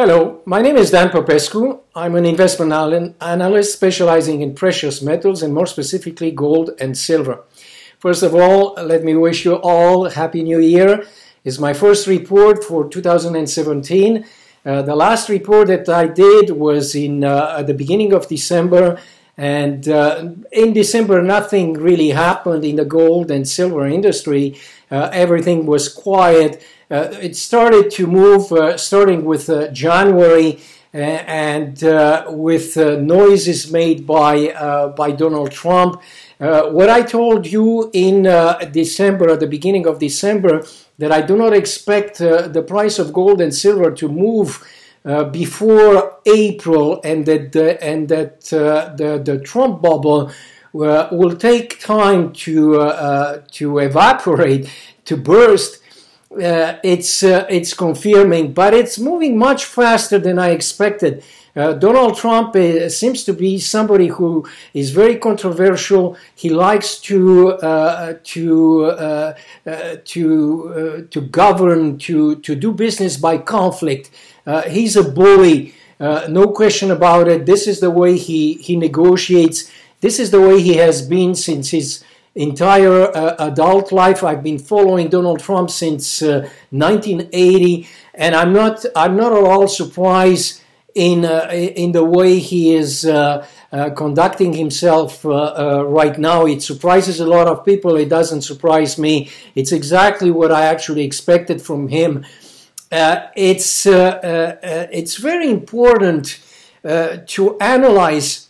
Hello, my name is Dan Popescu. I'm an investment analyst specializing in precious metals and more specifically gold and silver. First of all, let me wish you all a happy new year. It's my first report for 2017. Uh, the last report that I did was in uh, at the beginning of December, and uh, in December nothing really happened in the gold and silver industry. Uh, everything was quiet uh, it started to move uh, starting with uh, January and with noises made by, by Donald Trump. what I told you in December, at the beginning of December, that I do not expect the price of gold and silver to move uh, before April, and that and that uh, the the Trump bubble uh, will take time to to evaporate, to burst uh, it's uh, it's confirming, but it's moving much faster than I expected. Uh, Donald Trump uh, seems to be somebody who is very controversial. He likes to uh, to uh, to to govern, to to do business by conflict. he's a bully, no question about it. This is the way he he negotiates. This is the way he has been since his entire uh, adult life. I've been following Donald Trump since uh, 1980, and I'm not I'm not at all surprised in uh, in the way he is uh, uh, conducting himself uh, right now. It surprises a lot of people. It doesn't surprise me. It's exactly what I actually expected from him. it's it's very important to analyze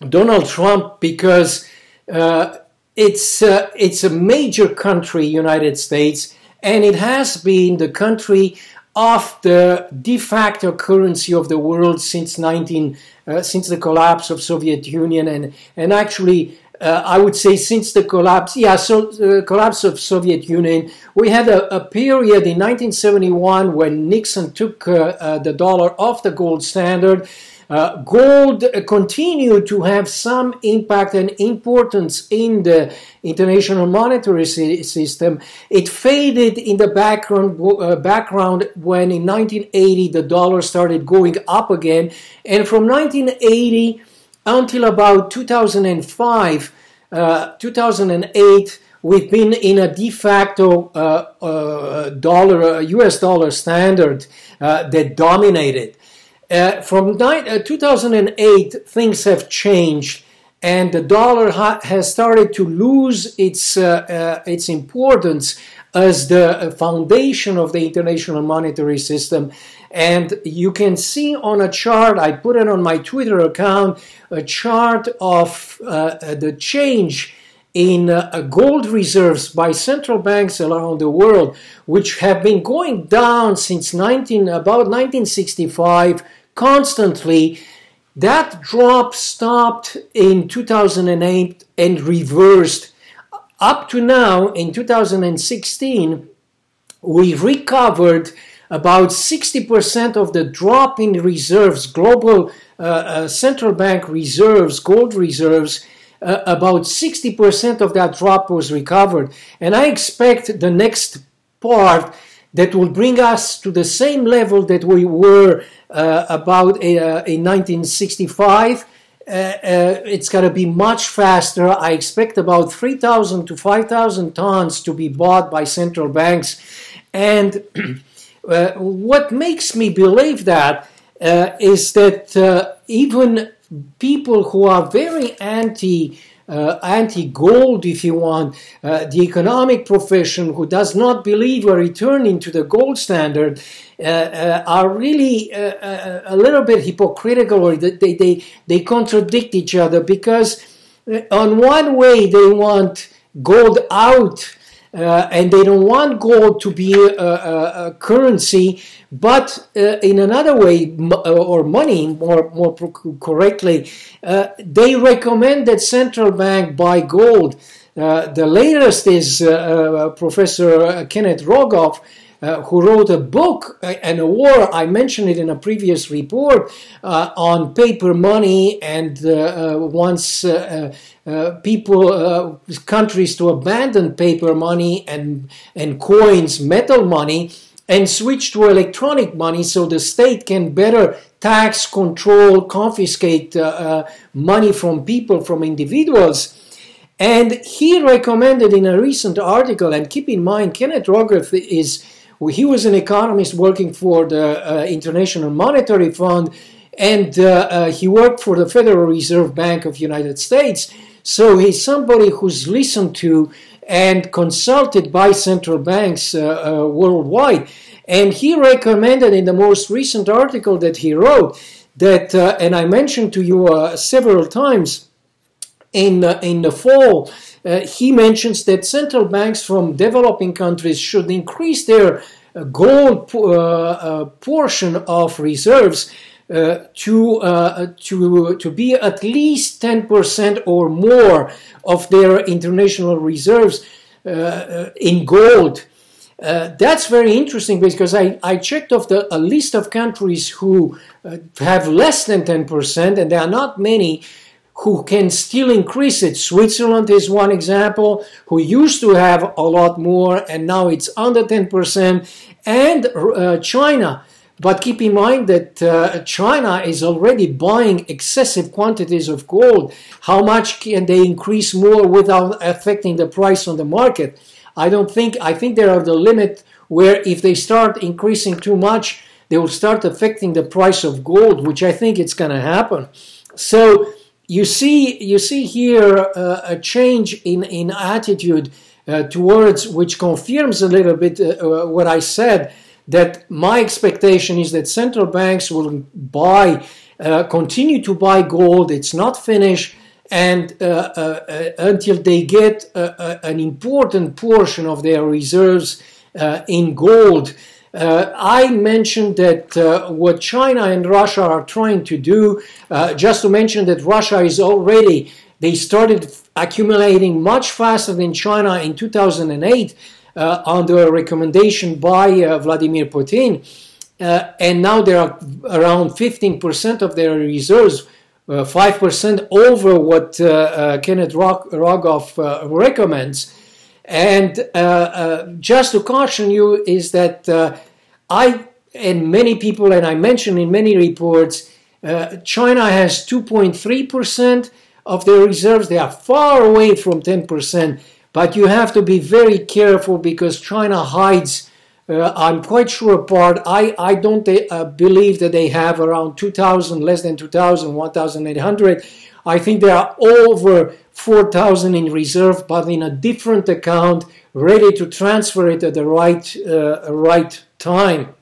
Donald Trump because uh, it's uh, it's a major country, United States, and it has been the country of the de facto currency of the world since 19 uh, since the collapse of Soviet Union and and actually uh, I would say since the collapse yeah so the uh, collapse of Soviet Union we had a, a period in 1971 when Nixon took uh, the dollar off the gold standard uh, gold continued to have some impact and importance in the international monetary system. It faded in the background, uh, background when in 1980 the dollar started going up again. And from 1980 until about 2005, uh, 2008, we've been in a de facto uh, uh, dollar, US uh, dollar standard that dominated. Uh, from uh, 2008, things have changed, and the dollar ha- has started to lose its uh, uh its importance as the foundation of the international monetary system. And you can see on a chart, I put it on my Twitter account, a chart of uh, the change in uh, gold reserves by central banks around the world, which have been going down since 19, about 1965 constantly. That drop stopped in 2008 and reversed. Up to now, in 2016, we recovered about 60% of the drop in reserves, global uh, uh, central bank reserves, gold reserves, uh, about 60% of that drop was recovered. And I expect the next part that will bring us to the same level that we were uh, about uh, in 1965. Uh, uh, it's going to be much faster. I expect about 3,000 to 5,000 tons to be bought by central banks. And what makes me believe that is that even people who are very anti uh, anti-gold, if you want, uh, the economic profession who does not believe a return into the gold standard uh, uh are really uh, uh, a little bit hypocritical or they, they, they contradict each other because on one way they want gold out uh, and they don't want gold to be a, a, a currency, but uh, in another way, uh, or money more, more correctly, uh, they recommend that central bank buy gold. Uh, the latest is uh, Professor Kenneth Rogoff, uh, who wrote a book and a war. I mentioned it in a previous report uh, on paper money and uh, wants people, countries to abandon paper money and, and coins, metal money. and switch to electronic money so the state can better tax, control, confiscate uh, uh, money from people, from individuals. And he recommended in a recent article, and keep in mind, Kenneth Rogoff is he was an economist working for the uh, International Monetary Fund, and uh, uh, he worked for the Federal Reserve Bank of United States. So he's somebody who's listened to and consulted by central banks uh, uh, worldwide. And he recommended in the most recent article that he wrote that, uh, and I mentioned to you several times in, in the fall, uh, he mentions that central banks from developing countries should increase their uh, gold uh, portion of reserves uh, to uh, to to be at least 10% or more of their international reserves uh, in gold. that's very interesting because I, I checked off the, a list of countries who have less than 10%, and there are not many who can still increase it. Switzerland is one example, who used to have a lot more and now it's under 10%, and uh, China but keep in mind that uh, China is already buying excessive quantities of gold. How much can they increase more without affecting the price on the market? I don't think, I think there are the limit where if they start increasing too much, they will start affecting the price of gold, which I think it's going to happen. So you see, you see here uh, a change in, in attitude uh, towards which confirms a little bit uh, uh, what I said that my expectation is that central banks will buy, uh, continue to buy gold. It's not finished, and uh, until they get an important portion of their reserves in gold. Uh, I mentioned that what China and Russia are trying to do, just to mention that Russia is already, they started accumulating much faster than China in 2008 uh, under a recommendation by uh, Vladimir Putin. Uh, and now there are around 15% of their reserves, 5% over what Kenneth Rogoff recommends. And just to caution you is that I and many people, and I mentioned in many reports, uh, China has 2.3% of their reserves. They are far away from 10%. But you have to be very careful because China hides. Uh, I'm quite sure part. I, I don't uh, believe that they have around 2,000, less than 2,000, 1,800. I think there are over 4,000 in reserve, but in a different account, ready to transfer it at the right, uh, right time.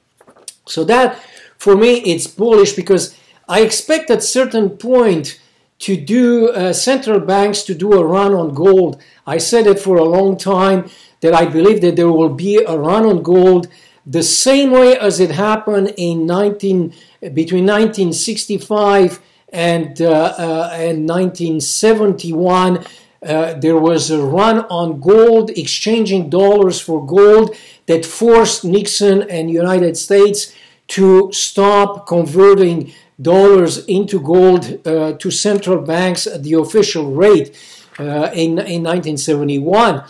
So that, for me, it's bullish because I expect at certain point to do uh, central banks to do a run on gold. I said it for a long time that I believe that there will be a run on gold the same way as it happened in 19 between 1965 and uh, uh, and 1971. Uh, there was a run on gold, exchanging dollars for gold that forced Nixon and United States to stop converting dollars into gold uh, to central banks at the official rate uh, in, in 1971.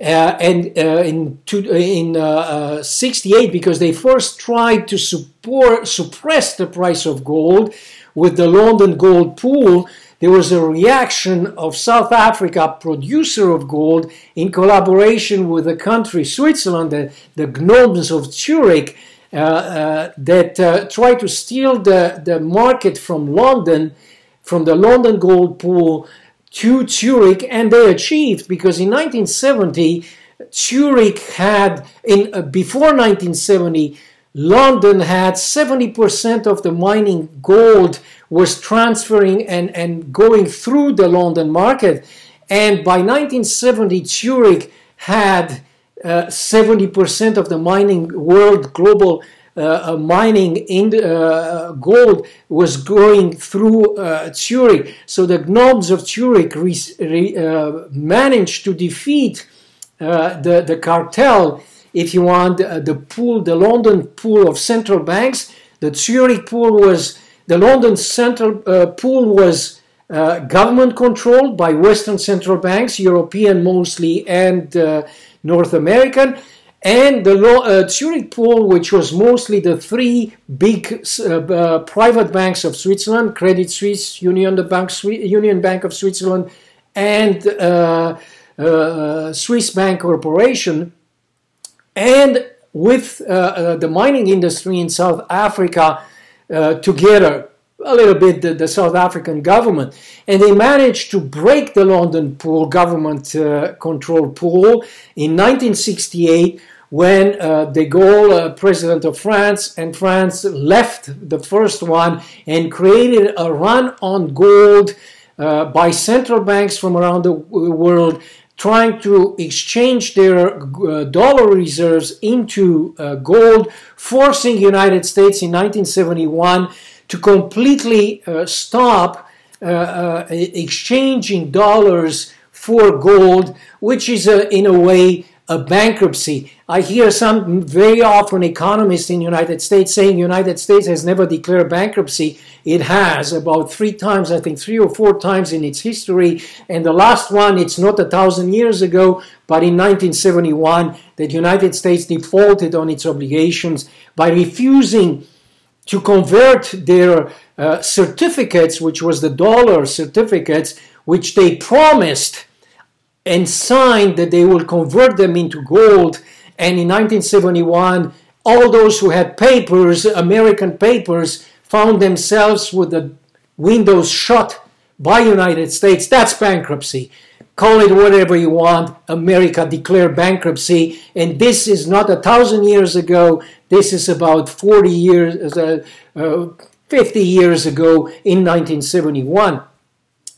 Uh, and in, two, in uh, uh, 68, because they first tried to support, suppress the price of gold with the London gold pool, there was a reaction of South Africa, producer of gold, in collaboration with the country Switzerland, the, the gnomes of Zurich, uh, uh, that uh, try to steal the, the market from London, from the London gold pool to Zurich, and they achieved because in 1970, Zurich had, in uh, before 1970, London had 70% of the mining gold was transferring and, and going through the London market. And by 1970, Zurich had 70% uh, of the mining world global uh, uh, mining in uh, gold was going through uh, Zurich. So the gnomes of Zurich re, managed to defeat the, the cartel, if you want, the pool, the London pool of central banks. The Zurich pool was, the London central pool was government controlled by Western central banks, European mostly, and North American, and the uh, Zurich pool, which was mostly the three big uh, uh, private banks of Switzerland, Credit Suisse, Union, the Bank, Union Bank of Switzerland, and uh, uh, Swiss Bank Corporation, and with uh, the mining industry in South Africa together, a little bit the, the, South African government. And they managed to break the London pool, government uh, controlled pool, in 1968 when uh, de Gaulle, uh, president of France, and France left the first one and created a run on gold uh, by central banks from around the world trying to exchange their uh, dollar reserves into uh, gold, forcing United States in 1971 to completely uh, stop uh, uh, exchanging dollars for gold, which is a, in a way a bankruptcy. I hear some very often economists in the United States saying United States has never declared bankruptcy. It has about three times, I think three or four times in its history. And the last one, it's not a thousand years ago, but in 1971, the United States defaulted on its obligations by refusing to convert their uh, certificates, which was the dollar certificates, which they promised and signed that they will convert them into gold. And in 1971, all those who had papers, American papers, found themselves with the windows shut by United States. That's bankruptcy. Call it whatever you want. America declared bankruptcy, and this is not a thousand years ago. This is about 40 years, uh, uh, 50 years ago in 1971.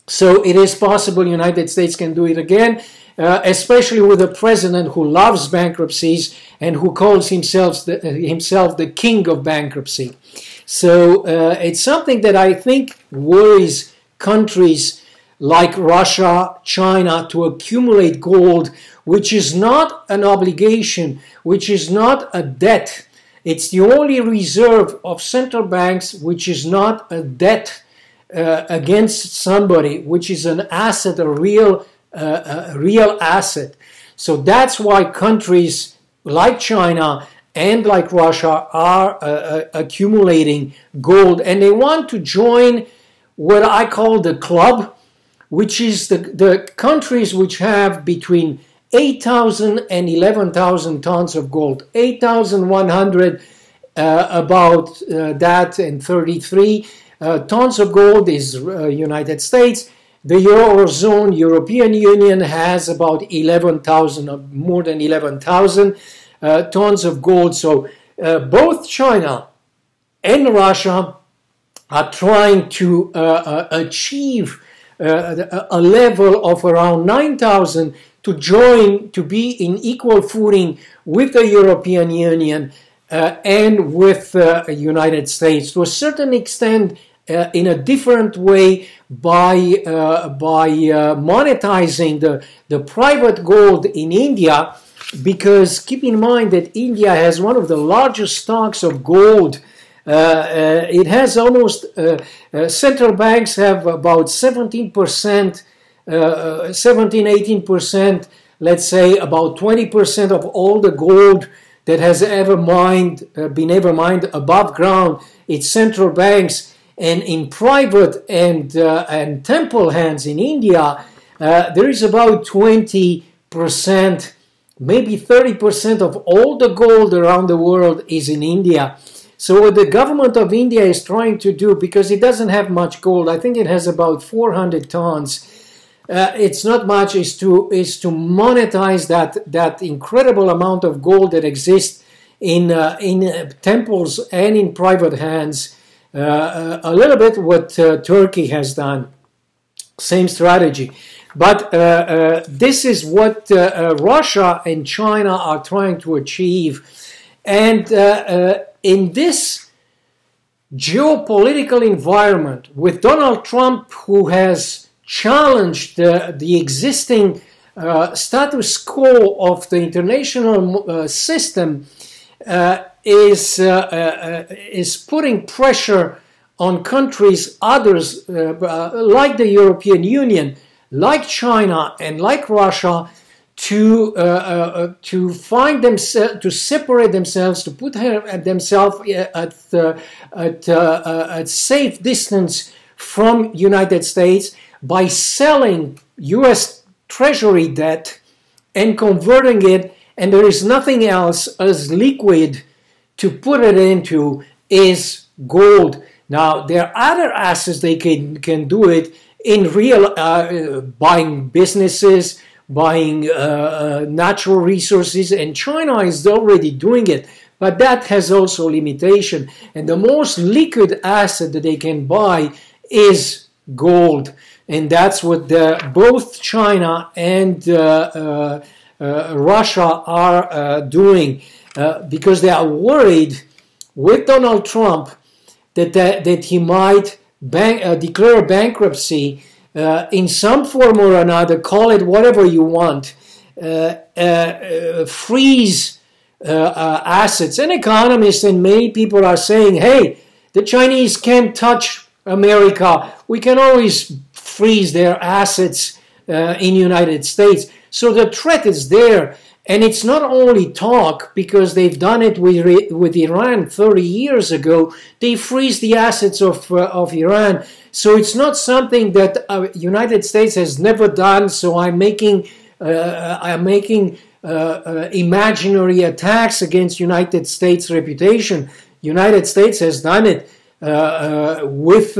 So it is possible United States can do it again, uh, especially with a president who loves bankruptcies and who calls himself the, himself the king of bankruptcy. So uh, it's something that I think worries countries like Russia, China, to accumulate gold, which is not an obligation, which is not a debt. It's the only reserve of central banks which is not a debt uh, against somebody, which is an asset, a real, uh, a real asset. So that's why countries like China and like Russia are uh, uh accumulating gold, and they want to join what I call the club which is the, the countries which have between 8,000 and 11,000 tons of gold. 8,100 uh, about uh, that and 33 uh, tons of gold is uh, United States. The Eurozone, European Union has about 11,000, uh, more than 11,000 uh, tons of gold. So both China and Russia are trying to achieve uh, a level of around 9,000 to join, to be in equal footing with the European Union uh, and with the uh, United States. To a certain extent, uh, in a different way by uh, by uh, monetizing the, the private gold in India because keep in mind that India has one of the largest stocks of gold uh, uh, it has almost, uh, central banks have about 17%, 17, 18%, let's say about 20% of all the gold that has ever mined, been ever mined above ground. It's central banks and in private and, uh, and temple hands in India, uh, there is about 20%, maybe 30% of all the gold around the world is in India. So what the government of India is trying to do, because it doesn't have much gold, I think it has about 400 tons. Uh, it's not much. Is to is to monetize that that incredible amount of gold that exists in uh, in uh, temples and in private hands. Uh, uh, a little bit what uh, Turkey has done. Same strategy. But this is what Russia and China are trying to achieve. And in this geopolitical environment with Donald Trump, who has challenged the, existing uh, status quo of the international uh, system, uh, is, uh, uh, is putting pressure on countries, others uh, like the European Union, like China, and like Russia, to uh, uh, uh to find themselves to separate themselves to put uh, themselves uh, at at, at safe distance from United States by selling U.S. Treasury debt and converting it, and there is nothing else as liquid to put it into is gold. Now there are other assets they can can do it in real uh, buying businesses, buying uh, uh, natural resources, and China is already doing it. But that has also limitation, and the most liquid asset that they can buy is gold, and that's what the, both China and uh, uh, Russia are doing because they are worried with Donald Trump that that, that he might bank, uh, declare bankruptcy uh, in some form or another, call it whatever you want, uh, uh, uh freeze assets. And economists and many people are saying, hey, the Chinese can't touch America. We can always freeze their assets in United States. So the threat is there. And it's not only talk because they've done it with, with Iran 30 years ago. They freeze the assets of, uh, of Iran. So it's not something that uh, United States has never done. So I'm making, uh, I'm making uh, uh, imaginary attacks against United States reputation. United States has done it uh, with,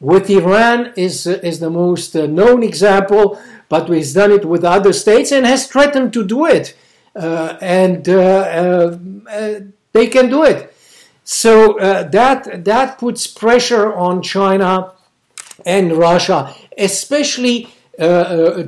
with Iran is, is the most known example but he's done it with other states and has threatened to do it. Uh, and uh, uh, uh they can do it. So uh, that, that puts pressure on China and Russia, especially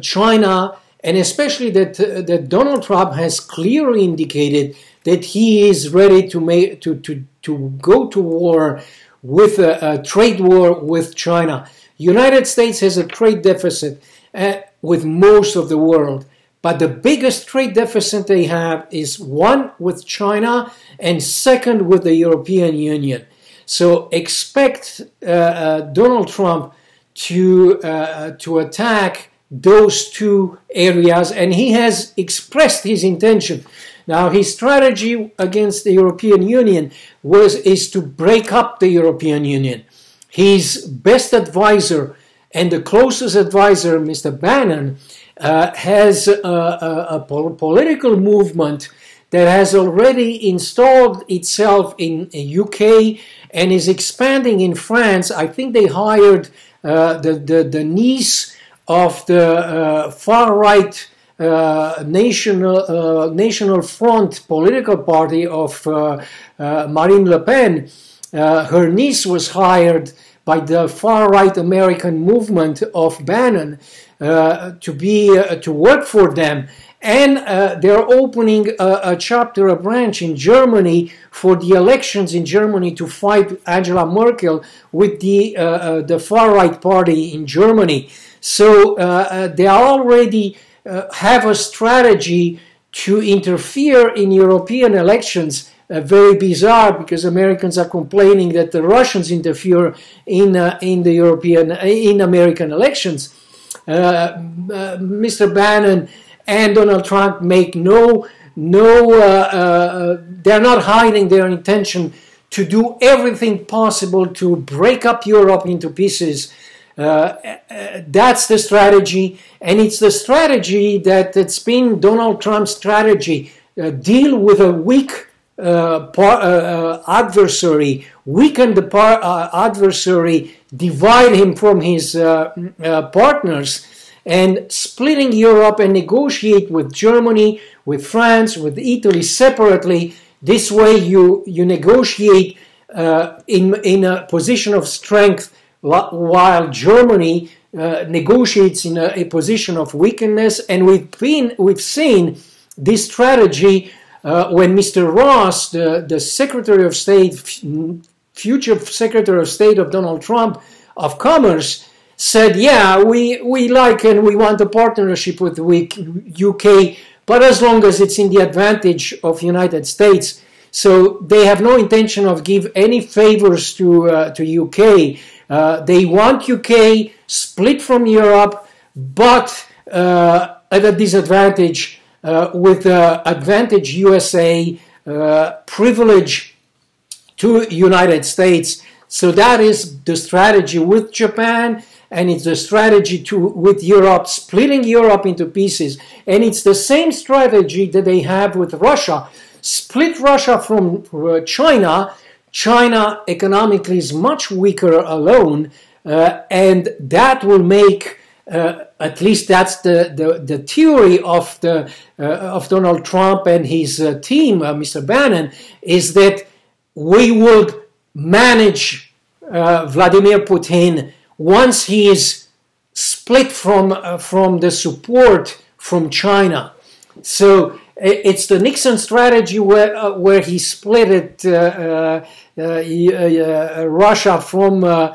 China, and especially that, that Donald Trump has clearly indicated that he is ready to, make, to, to, to go to war with a, a trade war with China. United States has a trade deficit. Uh, with most of the world. But the biggest trade deficit they have is one with China and second with the European Union. So expect uh, uh, Donald Trump to, uh, to attack those two areas, and he has expressed his intention. Now, his strategy against the European Union was is to break up the European Union. His best advisor and the closest advisor, Mr. Bannon, uh, has a, a, a political movement that has already installed itself in UK and is expanding in France. I think they hired uh, the, the, the, niece of the uh, far right uh, national, uh, national Front political party of uh, Marine Le Pen. her niece was hired by the far right American movement of Bannon uh, to be uh, to work for them. And uh, they're opening a, a, chapter, a branch in Germany for the elections in Germany to fight Angela Merkel with the uh, uh, the far right party in Germany. So uh, they already have a strategy to interfere in European elections uh, very bizarre because Americans are complaining that the Russians interfere in uh, in the European uh, in American elections. Uh, uh, Mr. Bannon and Donald Trump make no no they're not hiding their intention to do everything possible to break up Europe into pieces. That's the strategy, and it's the strategy that it's been Donald Trump's strategy. deal with a weak uh, par, uh, uh, adversary, weaken the par, uh, adversary, divide him from his uh, partners, and splitting Europe and negotiate with Germany, with France, with Italy separately. This way, you you negotiate in in a position of strength, while Germany negotiates in a, a position of weakness. And we've been we've seen this strategy uh, when Mr. Ross, the, the Secretary of State, future Secretary of State of Donald Trump of Commerce, said, "Yeah, we we like and we want a partnership with UK, but as long as it's in the advantage of United States." So they have no intention of give any favors to uh, to UK. Uh, they want UK split from Europe, but uh, at a disadvantage uh, with uh, advantage USA uh, privilege to United States. So that is the strategy with Japan and it's the strategy to with Europe splitting Europe into pieces and it's the same strategy that they have with Russia split Russia from China China economically is much weaker alone uh, and that will make uh, at least that's the, the, the theory of the uh, of Donald Trump and his uh, team, uh, Mr. Bannon, is that we will manage uh, Vladimir Putin once he is split from from the support from China. So it's the Nixon strategy where where he split it, Russia from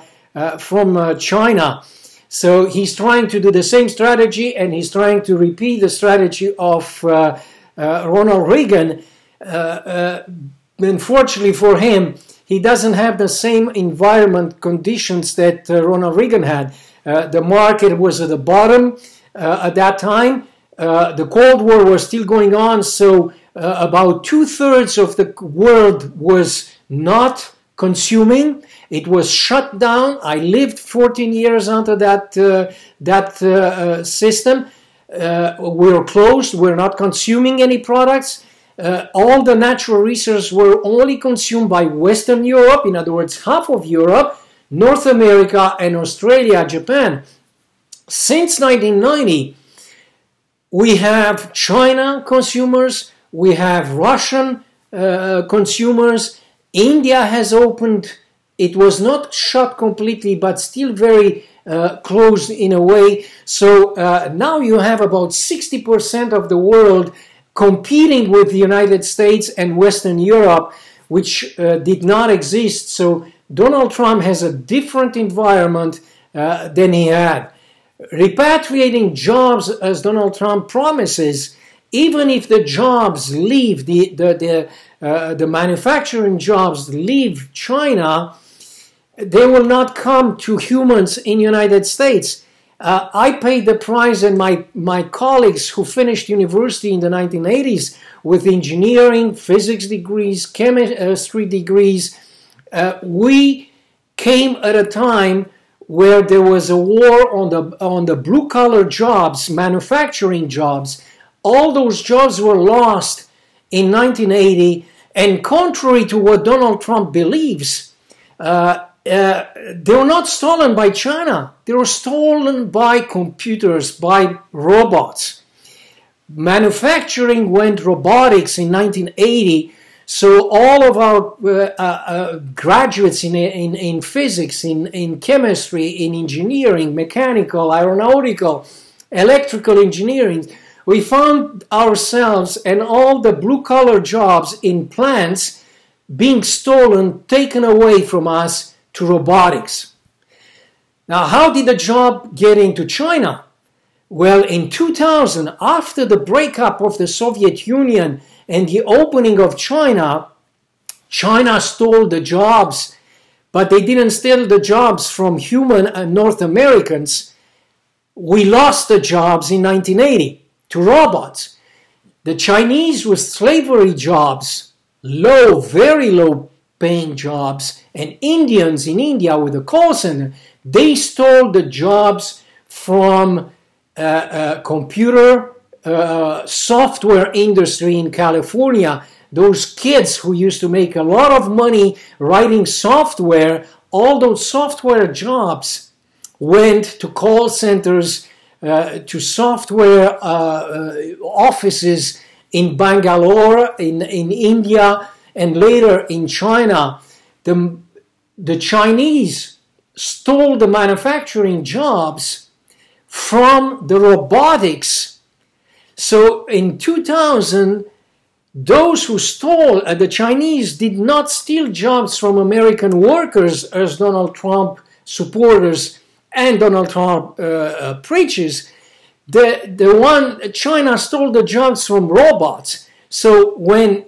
from China so he's trying to do the same strategy and he's trying to repeat the strategy of uh, uh, Ronald Reagan. Uh, uh unfortunately for him, he doesn't have the same environment conditions that uh, Ronald Reagan had. Uh, the market was at the bottom at that time. The Cold War was still going on, so about two thirds of the world was not consuming. It was shut down. I lived 14 years under that uh, that uh, uh system. Uh, we're closed. We're not consuming any products. Uh, all the natural resources were only consumed by Western Europe. In other words, half of Europe, North America, and Australia, Japan. Since 1990, we have China consumers. We have Russian uh, consumers. India has opened it was not shut completely, but still very uh, closed in a way. So uh, now you have about 60% of the world competing with the United States and Western Europe, which uh, did not exist. So Donald Trump has a different environment uh, than he had. Repatriating jobs, as Donald Trump promises, even if the jobs leave, the, the, the, uh, the manufacturing jobs leave China, they will not come to humans in United States. Uh, I paid the price, and my, my colleagues who finished university in the 1980s with engineering, physics degrees, chemistry degrees, uh, we came at a time where there was a war on the on the blue collar jobs, manufacturing jobs. All those jobs were lost in 1980, and contrary to what Donald Trump believes, uh, uh, they were not stolen by China. They were stolen by computers, by robots. Manufacturing went robotics in 1980. So all of our uh, uh, uh, graduates in, in, in physics, in, in chemistry, in engineering, mechanical, aeronautical, electrical engineering, we found ourselves and all the blue collar jobs in plants being stolen, taken away from us to robotics. Now, how did the job get into China? Well, in 2000, after the breakup of the Soviet Union and the opening of China, China stole the jobs, but they didn't steal the jobs from human North Americans. We lost the jobs in 1980 to robots. The Chinese with slavery jobs, low, very low paying jobs, and Indians in India with the call center, they stole the jobs from uh, uh, computer uh, software industry in California. Those kids who used to make a lot of money writing software, all those software jobs went to call centers, uh, to software uh, uh, offices in Bangalore, in, in India, and later in China, the, the Chinese stole the manufacturing jobs from the robotics. So in 2000, those who stole, uh, the Chinese did not steal jobs from American workers as Donald Trump supporters and Donald Trump uh, uh, preaches. The, the one, China stole the jobs from robots. So when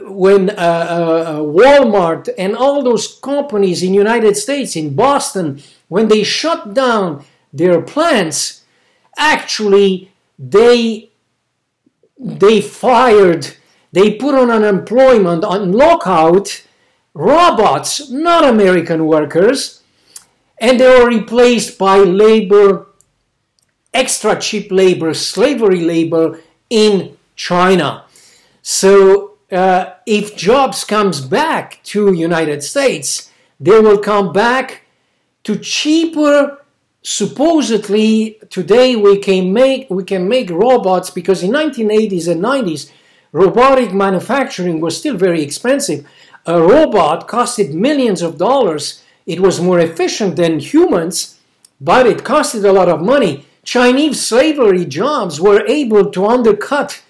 when uh, uh, Walmart and all those companies in United States, in Boston, when they shut down their plants, actually they they fired, they put on unemployment, on lockout, robots, not American workers, and they were replaced by labor, extra cheap labor, slavery labor in China. So uh, if jobs comes back to United States, they will come back to cheaper. Supposedly today we can make we can make robots because in 1980s and 90s robotic manufacturing was still very expensive. A robot costed millions of dollars. It was more efficient than humans, but it costed a lot of money. Chinese slavery jobs were able to undercut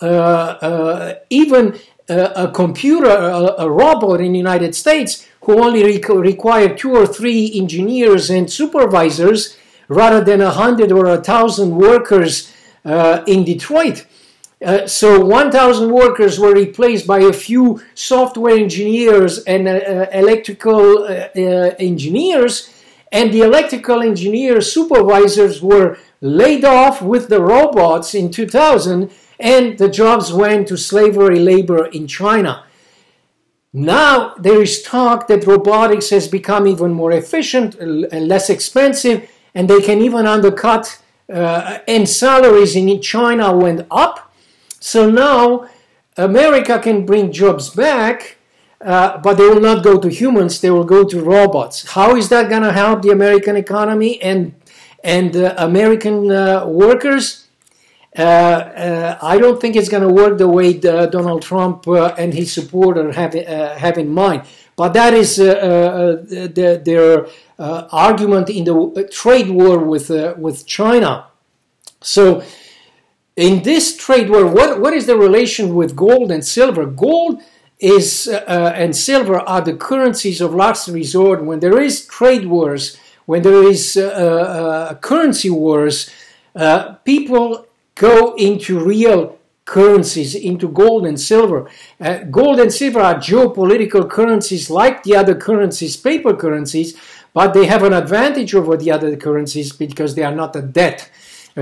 uh, uh, even a computer, a, a, robot in the United States who only required two or three engineers and supervisors rather than a hundred or a thousand workers uh, in Detroit. Uh, so 1,000 workers were replaced by a few software engineers and uh, uh electrical engineers, and the electrical engineer supervisors were laid off with the robots in 2000 and the jobs went to slavery labor in China. Now there is talk that robotics has become even more efficient and less expensive, and they can even undercut, uh, and salaries in China went up. So now America can bring jobs back, uh, but they will not go to humans, they will go to robots. How is that going to help the American economy and, and uh, American uh, workers? Uh, uh, I don't think it's going to work the way the, Donald Trump uh, and his supporters have, have in mind. But that is the, their argument in the trade war with, with China. So, in this trade war, what, what is the relation with gold and silver? Gold is uh, and silver are the currencies of last resort. When there is trade wars, when there is uh, uh, currency wars, people go into real currencies, into gold and silver. Uh, gold and silver are geopolitical currencies like the other currencies, paper currencies, but they have an advantage over the other currencies because they are not a debt. Uh,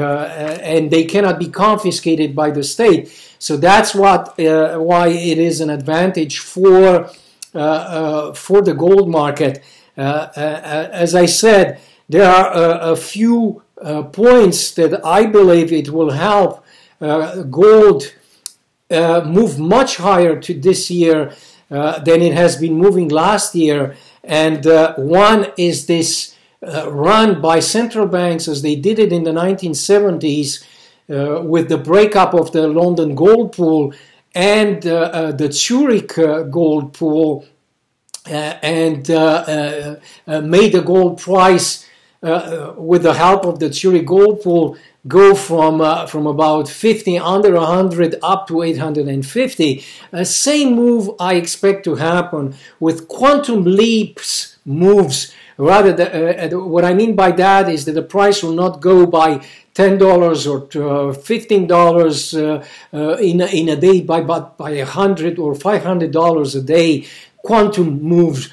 and they cannot be confiscated by the state. So that's what uh, why it is an advantage for uh, uh, for the gold market. Uh, as I said, there are a few uh, points that I believe it will help uh, gold uh, move much higher to this year uh, than it has been moving last year. And uh, one is this run by central banks as they did it in the 1970s with the breakup of the London gold pool and the Zurich gold pool. and made the gold price uh, with the help of the Zurich Gold Pool, go from uh, from about 50 under 100 up to 850. Uh, same move I expect to happen with quantum leaps moves. Rather, the, uh, what I mean by that is that the price will not go by ten dollars or uh, fifteen dollars uh, in a, in a day by but by a hundred or five hundred dollars a day. Quantum moves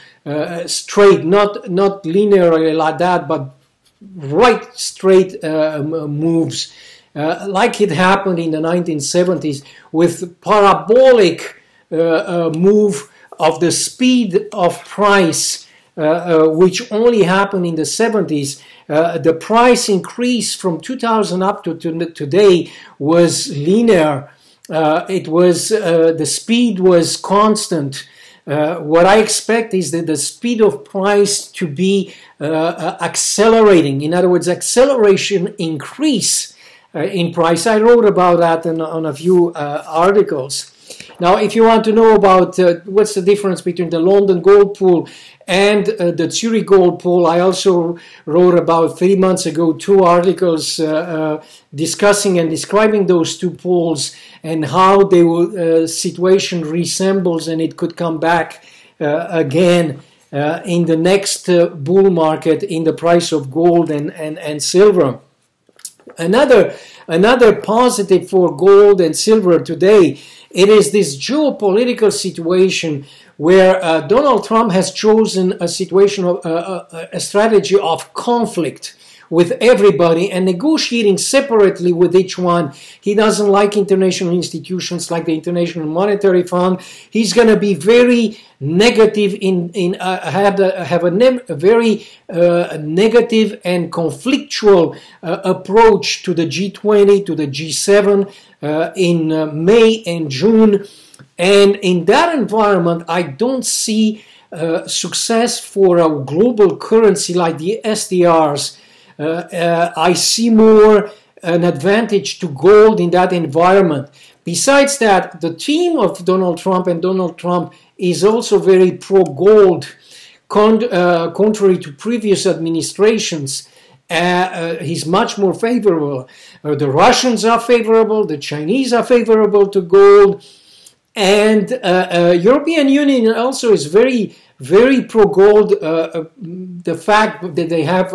straight, not not linearly like that, but right straight uh, moves, uh, like it happened in the 1970s with parabolic uh, uh, move of the speed of price, uh, which only happened in the 70s. the price increase from 2000 up to, to today was linear. it was the speed was constant. Uh, what I expect is that the speed of price to be uh, uh, accelerating. In other words, acceleration increase uh, in price. I wrote about that in, on a few uh, articles. Now, if you want to know about what's the difference between the London Gold Pool and uh, the Zurich Gold Pool, I also wrote about three months ago two articles uh, uh discussing and describing those two pools and how the uh, situation resembles and it could come back uh, again. in the next bull market in the price of gold and, and, and silver. Another, another positive for gold and silver today it is this geopolitical situation where uh, Donald Trump has chosen a situation of uh, uh, a strategy of conflict with everybody and negotiating separately with each one. He doesn't like international institutions like the International Monetary Fund. He's going to be very negative in in uh, have a, have a, ne- a very uh, negative and conflictual uh, approach to the G20 to the G7 uh, in uh, May and June. And in that environment I don't see uh, success for a global currency like the SDRs I see more an advantage to gold in that environment. Besides that, the team of Donald Trump and Donald Trump is also very pro gold, con- uh, contrary to previous administrations. Uh, uh, he's much more favorable. Uh, the Russians are favorable, the Chinese are favorable to gold, and uh, uh, European Union also is very, very pro gold. the fact that they have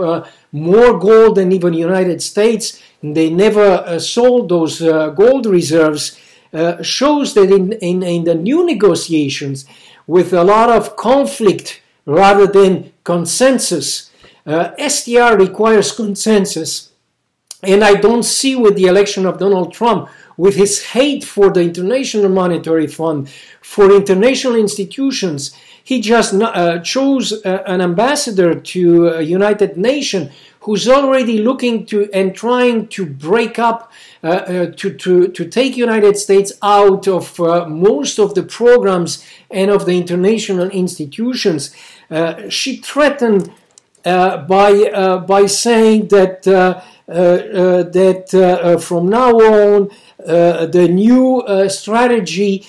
more gold than even United States, and they never sold those gold reserves. shows that in, in, in the new negotiations, with a lot of conflict rather than consensus. Uh, SDR requires consensus. And I don't see with the election of Donald Trump, with his hate for the International Monetary Fund, for international institutions, he just uh, chose uh, an ambassador to uh, United Nations who's already looking to and trying to break up, uh, uh, to, to, to take United States out of uh, most of the programs and of the international institutions. Uh, she threatened Uh, by, uh, by saying that, uh, uh, that from now on, the new strategy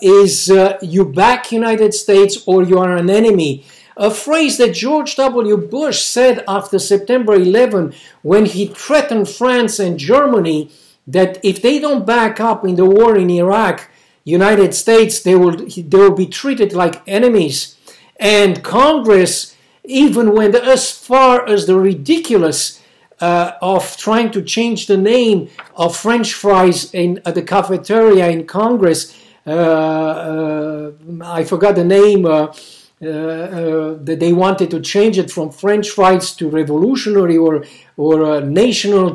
is you back United States or you are an enemy a phrase that George W. Bush said after September 11 when he threatened France and Germany that if they don't back up in the war in Iraq, United States, they will, they will be treated like enemies. And Congress even went as far as the ridiculous uh, of trying to change the name of French fries in uh, the cafeteria in Congress. Uh, uh I forgot the name uh, uh, that they wanted to change it from French fries to revolutionary or or national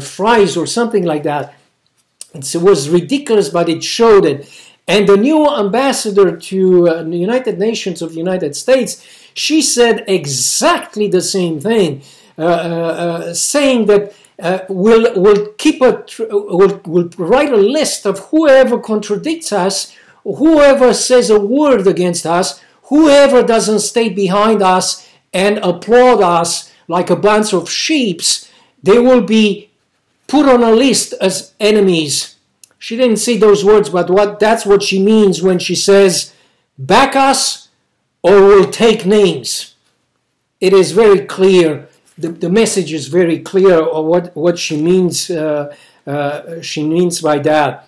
fries or something like that. It was ridiculous, but it showed it. And the new ambassador to the United Nations of the United States, she said exactly the same thing, uh, uh, saying that we'll, we'll keep a, we'll, we'll write a list of whoever contradicts us, whoever says a word against us, Whoever doesn't stay behind us and applaud us like a bunch of sheeps, they will be put on a list as enemies. She didn't say those words, but what that's what she means when she says, back us or we'll take names. It is very clear. The, the message is very clear of what, what she means uh, uh, she means by that.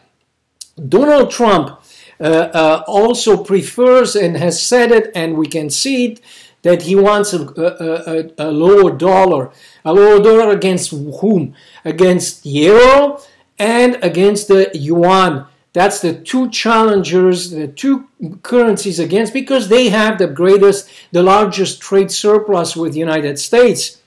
Donald Trump uh, uh, also prefers and has said it, and we can see it, that he wants a, a, a, a lower dollar. A lower dollar against whom? Against euro and against the yuan. That's the two challengers, the two currencies against, because they have the greatest, the largest trade surplus with the United States.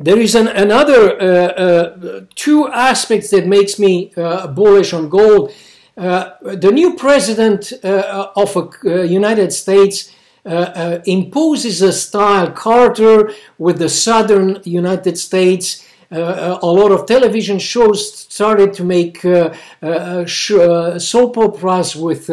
There is an, another uh, uh, two aspects that makes me uh, bullish on gold. Uh, the new president uh, of the uh, United States imposes a style, Carter, with the southern United States. A lot of television shows started to make soap operas with,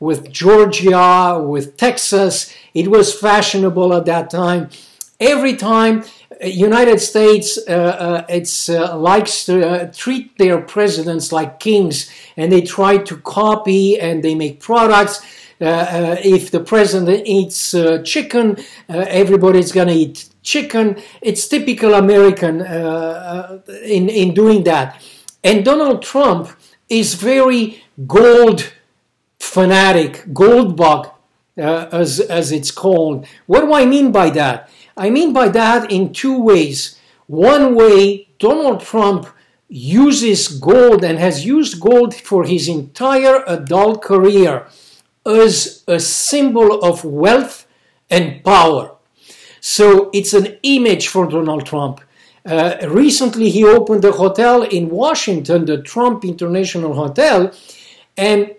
with Georgia, with Texas. It was fashionable at that time. Every time United States uh, uh, it's uh, likes to uh, treat their presidents like kings, and they try to copy and they make products. Uh, uh, if the president eats chicken, everybody's gonna eat chicken. It's typical American uh, uh, in in doing that. And Donald Trump is very gold fanatic, gold bug, uh, as as it's called. What do I mean by that? I mean by that in two ways. One way, Donald Trump uses gold and has used gold for his entire adult career as a symbol of wealth and power. So it's an image for Donald Trump. Uh, recently, he opened a hotel in Washington, the Trump International Hotel, and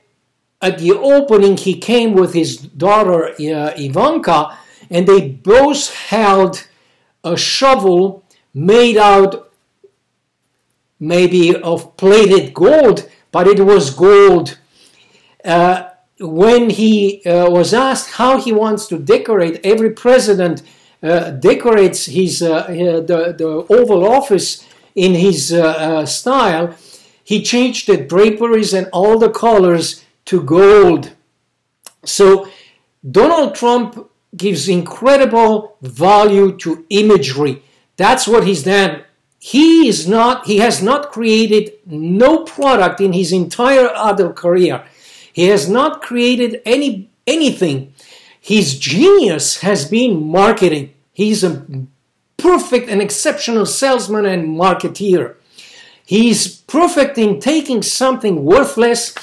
at the opening, he came with his daughter uh, Ivanka, and they both held a shovel made out maybe of plated gold, but it was gold. Uh, when he uh, was asked how he wants to decorate, every president decorates his uh, the, the Oval Office in his uh, style. He changed the draperies and all the colors to gold. So Donald Trump gives incredible value to imagery. That's what he's done. He is not, he has not created no product in his entire other career. He has not created any anything. His genius has been marketing. He's a perfect and exceptional salesman and marketeer. He's perfect in taking something worthless,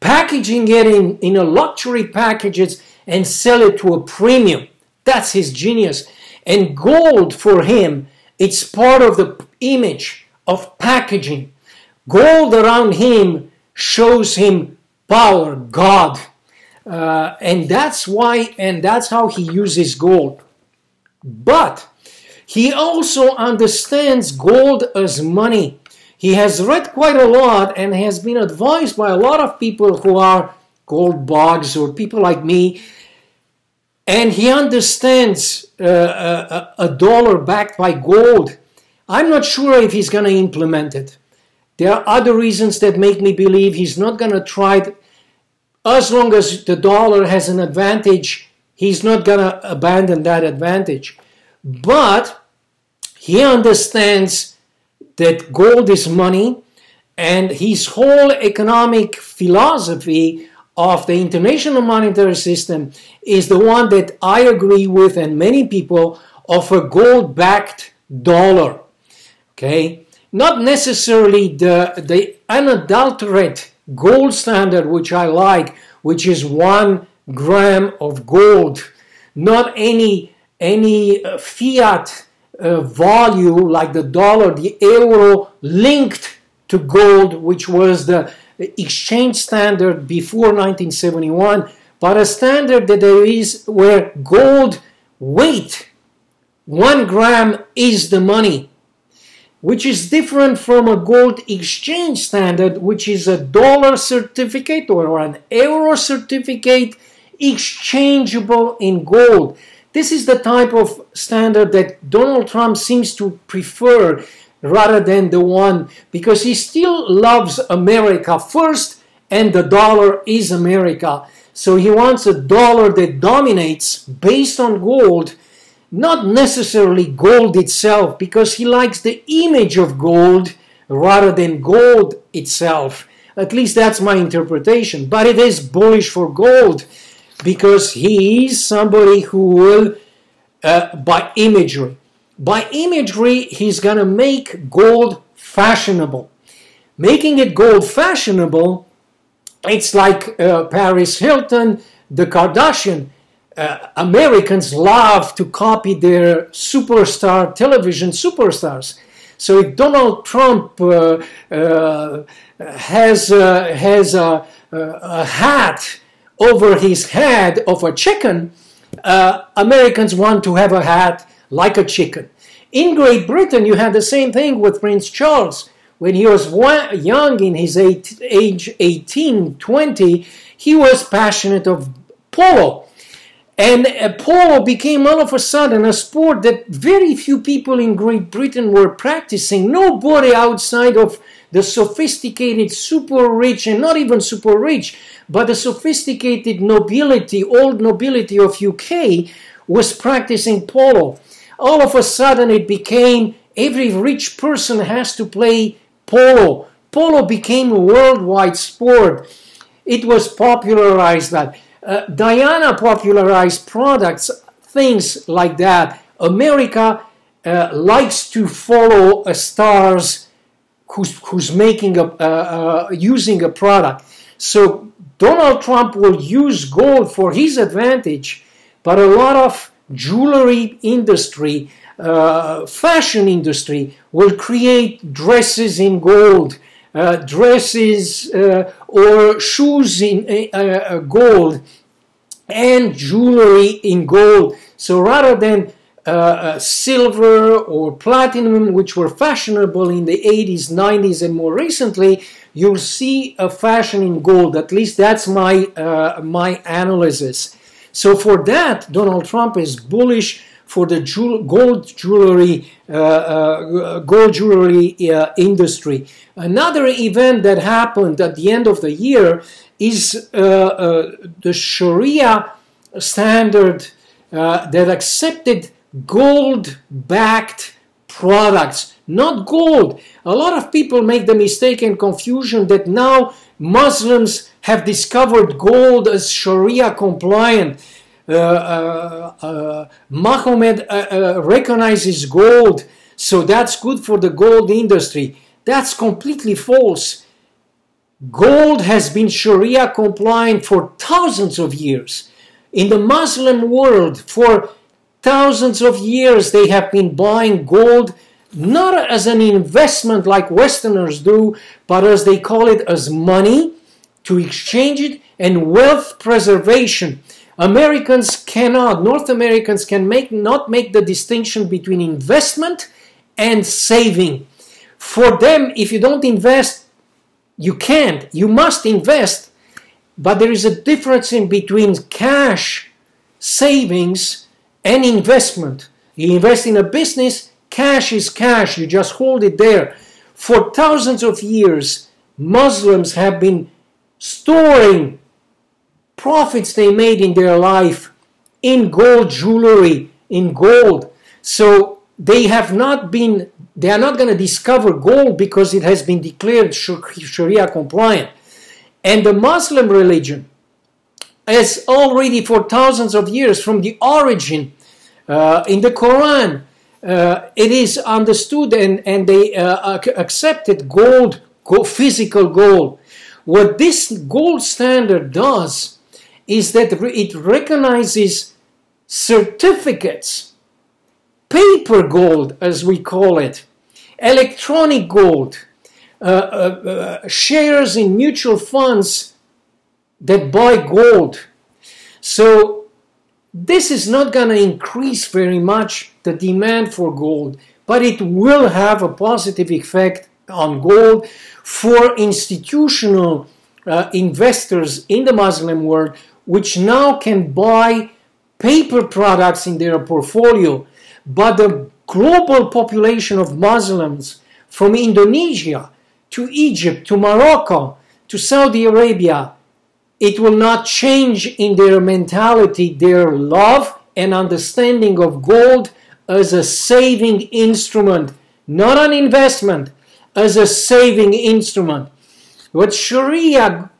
packaging it in, in a luxury packages, and sell it to a premium. That's his genius. And gold for him, it's part of the image of packaging. Gold around him shows him power, God. Uh, and that's why, and that's how he uses gold. But he also understands gold as money. He has read quite a lot and has been advised by a lot of people who are gold bugs or people like me and he understands uh, uh, a, a dollar backed by gold. I'm not sure if he's going to implement it. There are other reasons that make me believe he's not going to try it. As long as the dollar has an advantage, he's not going to abandon that advantage. But he understands that gold is money, and his whole economic philosophy of the international monetary system is the one that I agree with and many people of a gold backed dollar. Okay? Not necessarily the, the unadulterated gold standard, which I like, which is one gram of gold, not any, any uh, fiat uh, value like the dollar, the euro linked to gold, which was the exchange standard before 1971, but a standard that there is where gold weight, one gram is the money, which is different from a gold exchange standard, which is a dollar certificate or an euro certificate exchangeable in gold. This is the type of standard that Donald Trump seems to prefer rather than the one because he still loves America first and the dollar is America. So he wants a dollar that dominates based on gold, not necessarily gold itself because he likes the image of gold rather than gold itself. At least that's my interpretation. But it is bullish for gold because he is somebody who will, uh, by imagery, by imagery, he's going to make gold fashionable. Making it gold fashionable, it's like uh, Paris Hilton, the Kardashian. Uh, Americans love to copy their superstar television superstars. So if Donald Trump uh, uh has uh, has a, a, hat over his head of a chicken, uh, Americans want to have a hat like a chicken. In Great Britain, you had the same thing with Prince Charles. When he was young, in his eight, age 18, 20, he was passionate of polo. And uh, polo became all of a sudden a sport that very few people in Great Britain were practicing. Nobody outside of the sophisticated, super rich, and not even super rich, but the sophisticated nobility, old nobility of UK was practicing polo all of a sudden it became every rich person has to play polo. Polo became a worldwide sport. It was popularized that. Uh, Diana popularized products, things like that. America uh, likes to follow a stars who's, who's making a, uh, uh, using a product. So Donald Trump will use gold for his advantage, but a lot of jewelry industry, uh, fashion industry will create dresses in gold, uh, dresses uh, or shoes in uh, uh, gold, and jewelry in gold. So rather than uh, silver or platinum, which were fashionable in the 80s, 90s, and more recently, you'll see a fashion in gold. At least that's my my analysis. So for that, Donald Trump is bullish for the gold jewelry, uh, uh, gold jewelry uh, industry. Another event that happened at the end of the year is the Sharia standard that accepted gold-backed products, not gold. A lot of people make the mistake and confusion that now Muslims have discovered gold as Sharia compliant. Uh, uh, uh, Mohammed recognizes gold, so that's good for the gold industry. That's completely false. Gold has been Sharia compliant for thousands of years. In the Muslim world, for thousands of years, they have been buying gold not as an investment like Westerners do, but as they call it, as money to exchange it and wealth preservation. Americans cannot, North Americans can make not make the distinction between investment and saving. For them, if you don't invest, you can't. You must invest, but there is a difference in between cash savings and investment. You invest in a business, cash is cash, you just hold it there. For thousands of years, Muslims have been storing profits they made in their life in gold jewelry, in gold. So they have not been, they are not going to discover gold because it has been declared Sharia compliant. And the Muslim religion has already for thousands of years from the origin uh, in the Quran, uh, it is understood and, and they uh, accepted gold, gold, physical gold. What this gold standard does is that it recognizes certificates, paper gold, as we call it, electronic gold, uh, uh, uh, shares in mutual funds that buy gold. So, this is not going to increase very much the demand for gold, but it will have a positive effect on gold for institutional uh, investors in the Muslim world which now can buy paper products in their portfolio, but the global population of Muslims from Indonesia to Egypt to Morocco to Saudi Arabia, it will not change in their mentality, their love and understanding of gold as a saving instrument, not an investment, as a saving instrument. What Sharia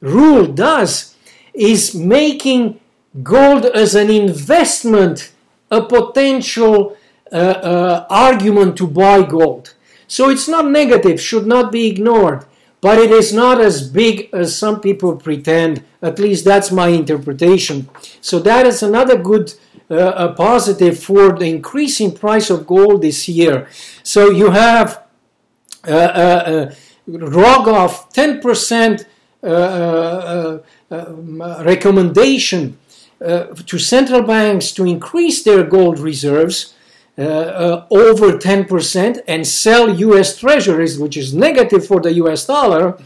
rule does is making gold as an investment a potential uh, uh, argument to buy gold. So it's not negative, should not be ignored, but it is not as big as some people pretend. At least that's my interpretation. So that is another good uh, positive for the increasing price of gold this year. So you have uh, uh, uh Rogoff 10% uh, uh, um, Um, uh, recommendation uh, to central banks to increase their gold reserves uh, over 10% and sell US treasuries, which is negative for the US dollar,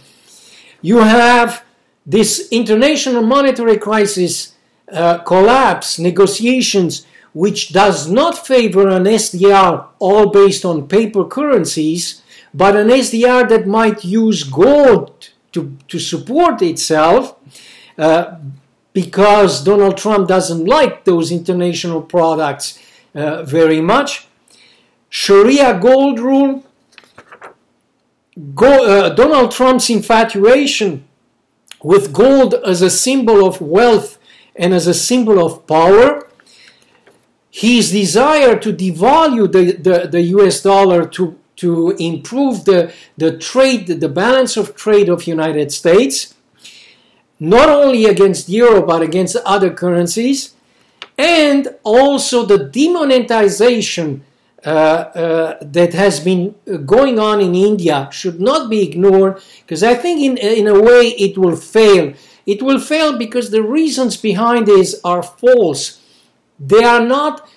you have this international monetary crisis uh, collapse negotiations which does not favor an SDR all based on paper currencies, but an SDR that might use gold to, to support itself uh, because Donald Trump doesn't like those international products uh, very much. Sharia gold rule, go, uh, Donald Trump's infatuation with gold as a symbol of wealth and as a symbol of power, his desire to devalue the, the, the US dollar to to improve the, the trade, the balance of trade of United States, not only against euro but against other currencies, and also the demonetization uh, uh, that has been going on in India should not be ignored because I think in, in a way it will fail. It will fail because the reasons behind this are false. They are not,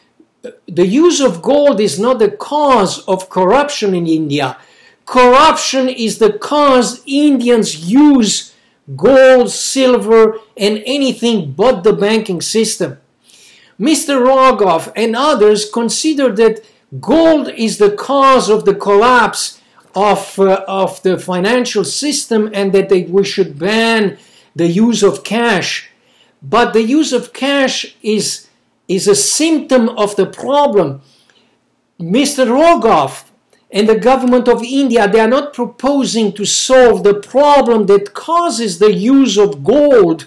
the use of gold is not the cause of corruption in India. Corruption is the cause Indians use gold, silver, and anything but the banking system. Mr. Rogoff and others consider that gold is the cause of the collapse of, uh, of the financial system and that they, we should ban the use of cash. But the use of cash is, is a symptom of the problem. Mr. Rogoff and the government of India, they are not proposing to solve the problem that causes the use of gold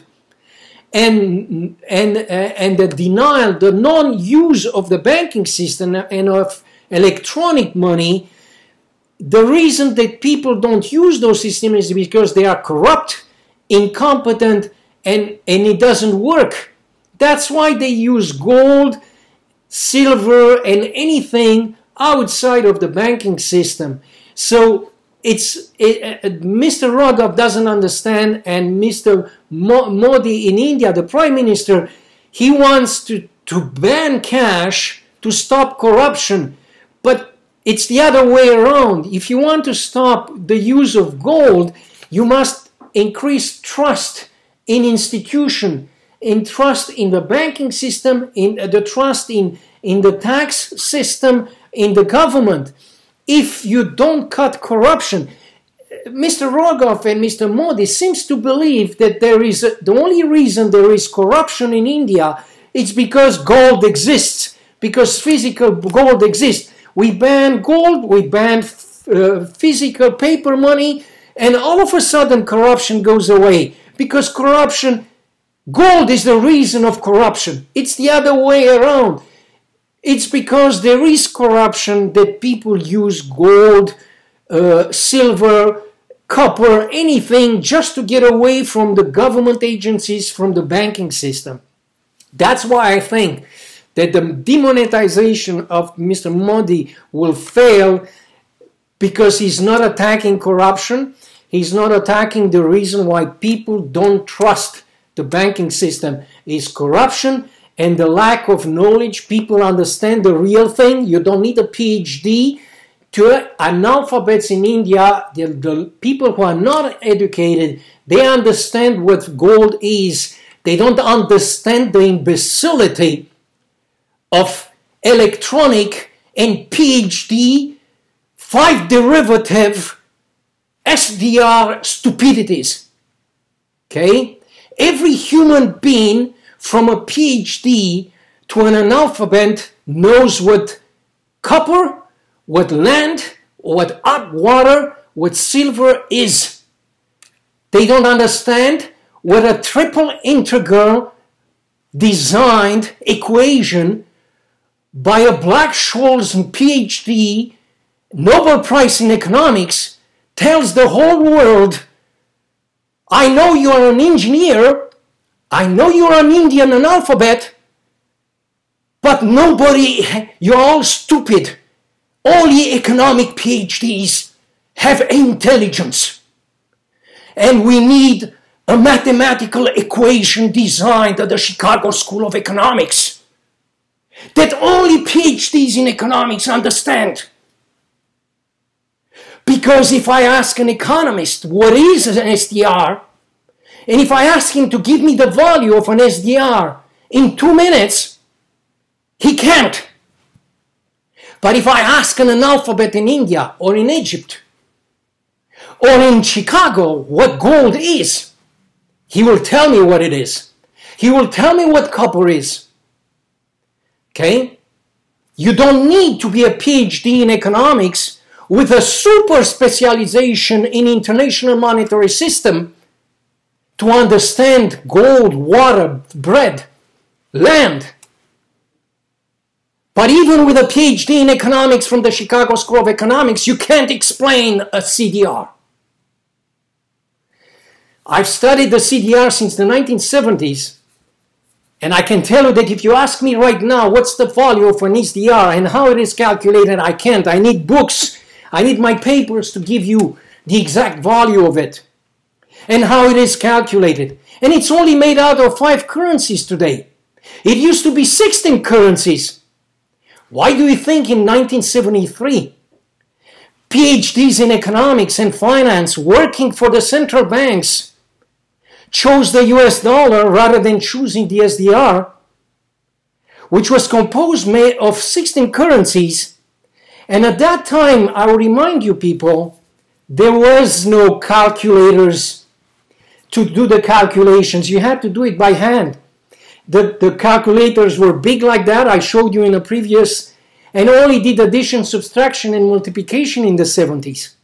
and, and, uh, and the denial, the non-use of the banking system and of electronic money. The reason that people don't use those systems is because they are corrupt, incompetent, and, and it doesn't work. That's why they use gold, silver, and anything outside of the banking system. So it's it, uh, Mr. Rogoff doesn't understand, and Mr. Modi in India, the prime minister, he wants to to ban cash to stop corruption, but it's the other way around. If you want to stop the use of gold, you must increase trust in institution, in trust in the banking system, in uh, the trust in in the tax system, in the government, if you don't cut corruption, Mr. Rogoff and Mr. Modi seems to believe that there is a, the only reason there is corruption in India it's because gold exists, because physical gold exists. We ban gold, we ban uh, physical paper money, and all of a sudden corruption goes away because corruption, gold is the reason of corruption. It's the other way around. It's because there is corruption that people use gold, uh, silver, copper, anything just to get away from the government agencies, from the banking system. That's why I think that the demonetization of Mr. Modi will fail because he's not attacking corruption. He's not attacking the reason why people don't trust the banking system is corruption and the lack of knowledge. People understand the real thing. You don't need a PhD. To analphabets in India, the, the people who are not educated, they understand what gold is. They don't understand the imbecility of electronic and PhD five derivative SDR stupidities. Okay? Every human being from a PhD to an analphabet knows what copper, what land, what hot water, what silver is. They don't understand what a triple integral designed equation by a Black-Scholes PhD, Nobel Prize in Economics, tells the whole world, I know you're an engineer, I know you're an Indian analphabet, but nobody, you're all stupid. All the economic PhDs have intelligence. And we need a mathematical equation designed at the Chicago School of Economics that only PhDs in economics understand. Because if I ask an economist what is an SDR, and if I ask him to give me the value of an SDR in two minutes, he can't. But if I ask an analphabet in India or in Egypt or in Chicago what gold is, he will tell me what it is. He will tell me what copper is. Okay? You don't need to be a PhD in economics with a super specialization in international monetary system to understand gold, water, bread, land. But even with a PhD in economics from the Chicago School of Economics, you can't explain a SDR. I've studied the SDR since the 1970s, And I can tell you that if you ask me right now what's the value of an SDR and how it is calculated, I can't. I need books. I need my papers to give you the exact value of it and how it is calculated. And it's only made out of five currencies today. It used to be 16 currencies. Why do you think in 1973 PhDs in economics and finance working for the central banks chose the US dollar rather than choosing the SDR, which was composed made of 16 currencies. And at that time, I will remind you people, there was no calculators to do the calculations. You had to do it by hand. The, the calculators were big like that. I showed you in a previous, and only did addition, subtraction, and multiplication in the 70s.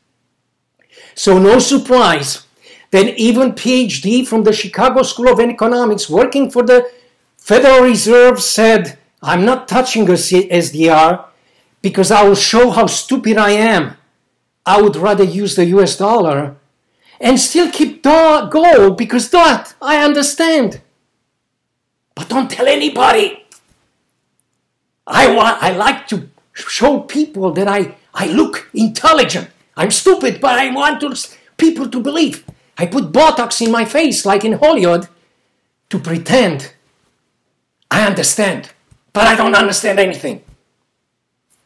So no surprise that even PhD from the Chicago School of Economics working for the Federal Reserve said, I'm not touching a SDR because I will show how stupid I am. I would rather use the US dollar and still keep gold because that I understand. But don't tell anybody. I want I like to show people that I, I look intelligent. I'm stupid, but I want to, people to believe. I put Botox in my face like in Hollywood to pretend I understand, but I don't understand anything.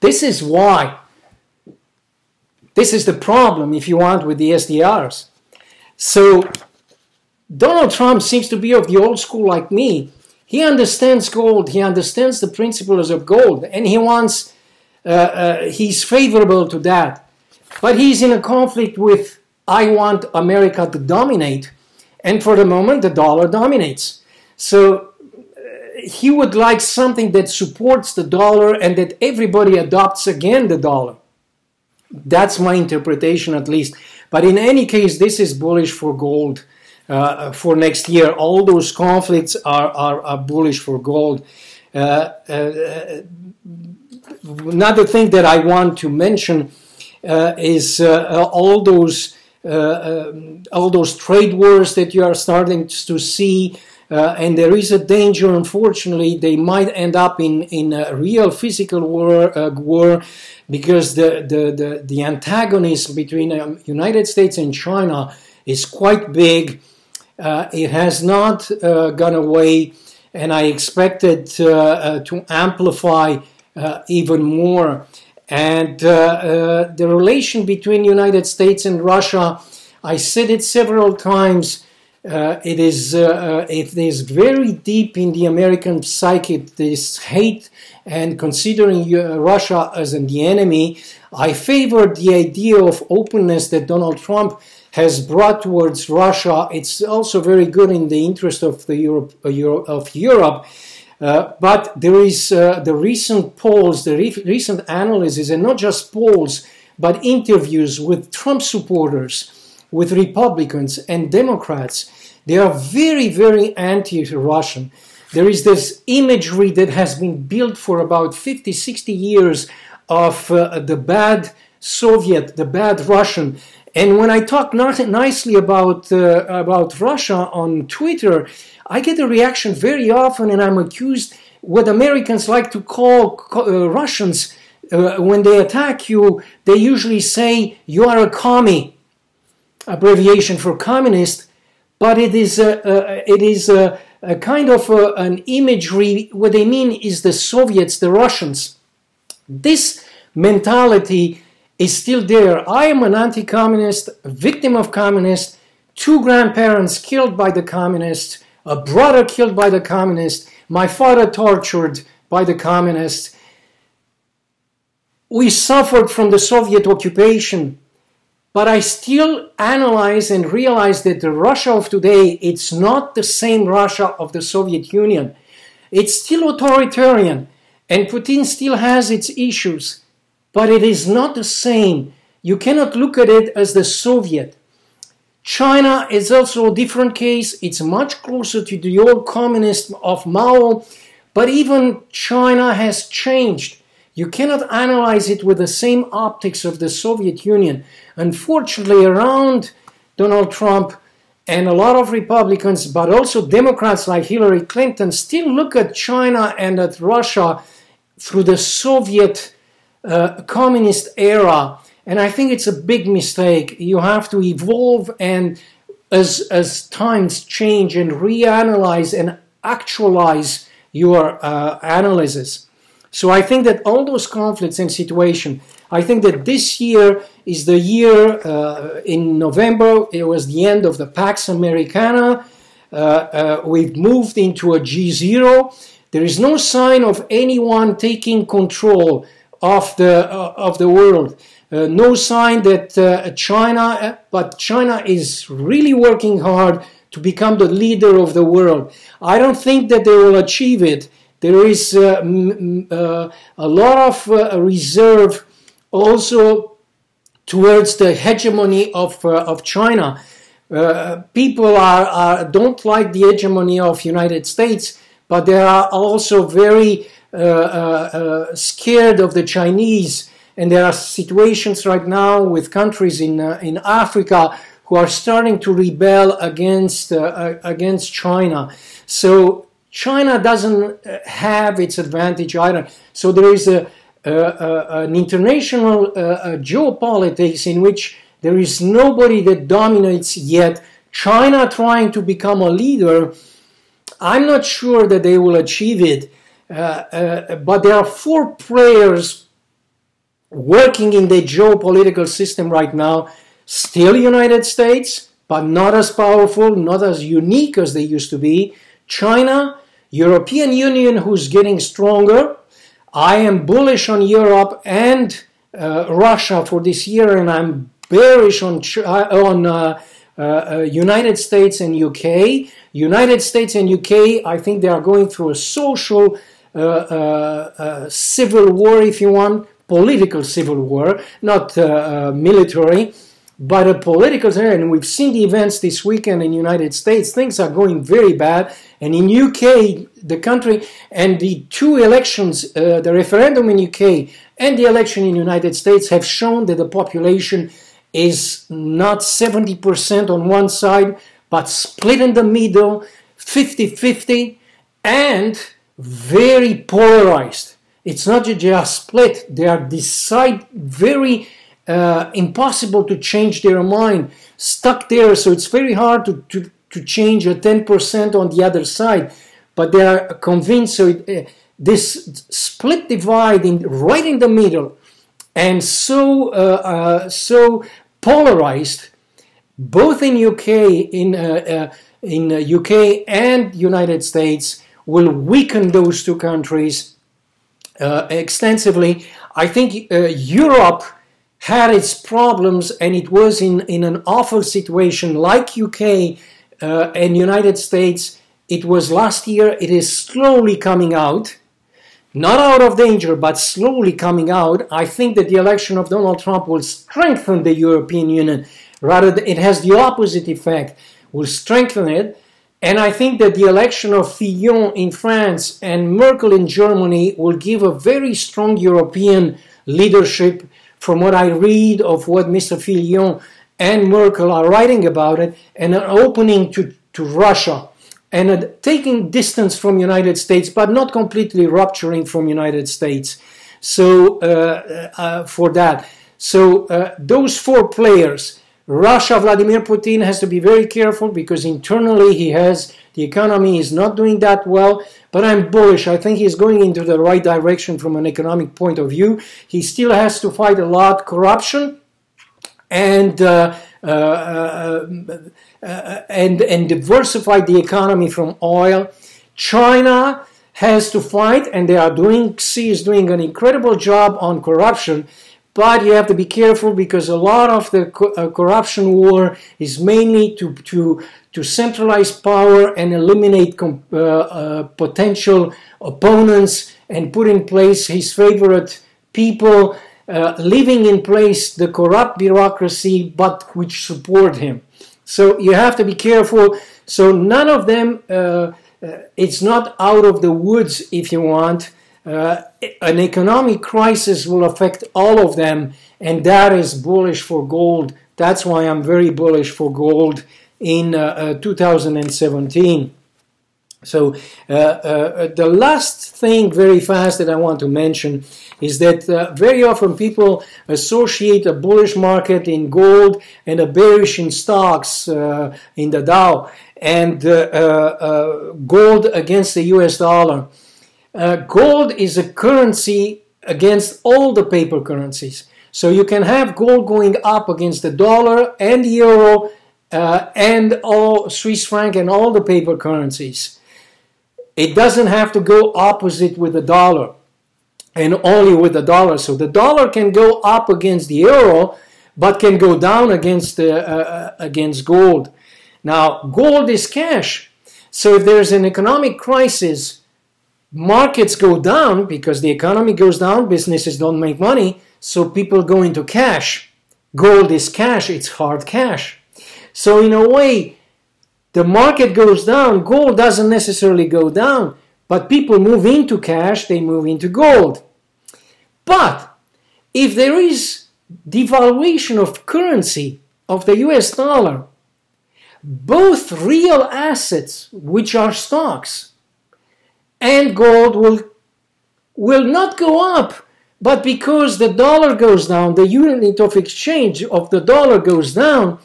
This is why. This is the problem, if you want, with the SDRs. So Donald Trump seems to be of the old school like me. He understands gold. He understands the principles of gold, and he wants. Uh, uh, he's favorable to that, but he's in a conflict with. I want America to dominate, and for the moment, the dollar dominates. So uh, he would like something that supports the dollar and that everybody adopts again the dollar. That's my interpretation, at least. But in any case, this is bullish for gold uh, for next year. All those conflicts are, are, are bullish for gold. Uh, uh, another thing that I want to mention uh, is uh, all those uh, all those trade wars that you are starting to see. Uh, and there is a danger, unfortunately, they might end up in, in a real physical war, uh, war because the, the, the, the antagonism between the um, United States and China is quite big. Uh, it has not uh, gone away, and I expect it uh, uh, to amplify even more. And the relation between United States and Russia, I said it several times, uh, it is uh, uh, it is very deep in the American psyche. This hate and considering uh, Russia as the enemy, I favor the idea of openness that Donald Trump has brought towards Russia. It's also very good in the interest of the Europe, uh, Euro, of Europe. Uh, but there is the recent polls, the re- recent analysis, and not just polls, but interviews with Trump supporters with Republicans and Democrats. They are very, very anti Russian. There is this imagery that has been built for about 50, 60 years of uh, the bad Soviet, the bad Russian. And when I talk nicely about, uh, about Russia on Twitter, I get a reaction very often, and I'm accused what Americans like to call uh, Russians. Uh, when they attack you, they usually say you are a commie abbreviation for communist, but it is a, a it is a, a kind of a, an imagery. What they mean is the Soviets, the Russians. This mentality is still there. I am an anti-communist, a victim of communists, two grandparents killed by the communists, a brother killed by the communists, my father tortured by the communists. We suffered from the Soviet occupation but I still analyze and realize that the Russia of today, it's not the same Russia of the Soviet Union. It's still authoritarian, and Putin still has its issues, but it is not the same. You cannot look at it as the Soviet. China is also a different case. It's much closer to the old communism of Mao, but even China has changed. You cannot analyze it with the same optics of the Soviet Union. Unfortunately, around Donald Trump, and a lot of Republicans, but also Democrats like Hillary Clinton, still look at China and at Russia through the Soviet uh, communist era. And I think it's a big mistake. You have to evolve and as, as times change and reanalyze and actualize your uh, analysis. So I think that all those conflicts and situation, I think that this year is the year uh, in November, it was the end of the Pax Americana. Uh, uh we've moved into a G0. There is no sign of anyone taking control of the, uh, of the world. Uh, no sign that uh, China, but China is really working hard to become the leader of the world. I don't think that they will achieve it. There is uh, uh a lot of uh, reserve also towards the hegemony of, of China. people are, are, don't like the hegemony of United States, but they are also very scared of the Chinese and there are situations right now with countries in, uh, in Africa who are starting to rebel against, uh, against China. So China doesn't uh, have its advantage either. So there is a, an international uh, geopolitics in which there is nobody that dominates yet. China trying to become a leader, I'm not sure that they will achieve it. Uh, uh, but there are four players working in the geopolitical system right now, still United States, but not as powerful, not as unique as they used to be. China, European Union, who's getting stronger. I am bullish on Europe and uh, Russia for this year, and I'm bearish on uh, on uh, uh, uh United States and UK. United States and UK, I think they are going through a social uh, civil war, if you want political civil war, not military, but a political and we've seen the events this weekend in United States. Things are going very bad, and in UK, the country and the two elections, uh, the referendum in UK and the election in United States, have shown that the population is not 70% on one side, but split in the middle, 50-50, and very polarized. It's not just they are split, they are decide very uh, impossible to change their mind, stuck there. So it's very hard to, to, to change a 10% on the other side. But they are convinced so it, uh, this split divide in, right in the middle and so, uh, uh so polarized, both in UK, in, uh, uh, in UK and United States, will weaken those two countries extensively. I think Europe had its problems and it was in, in an awful situation like UK uh, and United States. It was last year, it is slowly coming out. Not out of danger, but slowly coming out. I think that the election of Donald Trump will strengthen the European Union. Rather, it has the opposite effect, will strengthen it and I think that the election of Fillon in France and Merkel in Germany will give a very strong European leadership from what I read of what Mr. Fillon and Merkel are writing about it, and an opening to, to Russia and a, taking distance from United States, but not completely rupturing from United States. So uh, uh, for that, so uh, those four players Russia, Vladimir Putin has to be very careful because internally he has the economy is not doing that well. But I'm bullish. I think he's going into the right direction from an economic point of view. He still has to fight a lot corruption and uh, uh, uh, uh and and diversify the economy from oil. China has to fight, and they are doing. Xi is doing an incredible job on corruption but you have to be careful because a lot of the co- uh, corruption war is mainly to, to, to centralize power and eliminate uh, uh, potential opponents and put in place his favorite people, uh, leaving in place the corrupt bureaucracy but which support him. So you have to be careful. So none of them, uh, uh, it's not out of the woods if you want uh, an economic crisis will affect all of them, and that is bullish for gold. That's why I'm very bullish for gold in 2017. So uh, uh, the last thing very fast that I want to mention is that uh, very often people associate a bullish market in gold and a bearish in stocks uh, in the Dow and uh, uh, gold against the US dollar. Gold is a currency against all the paper currencies. So you can have gold going up against the dollar and the euro and all Swiss franc and all the paper currencies. It doesn't have to go opposite with the dollar and only with the dollar. So the dollar can go up against the euro, but can go down against uh, uh, against gold. Now, gold is cash. So if there's an economic crisis, markets go down because the economy goes down, businesses don't make money, so people go into cash. Gold is cash, it's hard cash. So in a way, the market goes down, gold doesn't necessarily go down, but people move into cash, they move into gold. But if there is devaluation of currency of the US dollar, both real assets, which are stocks, and gold will, will not go up. But because the dollar goes down, the unit of exchange of the dollar goes down,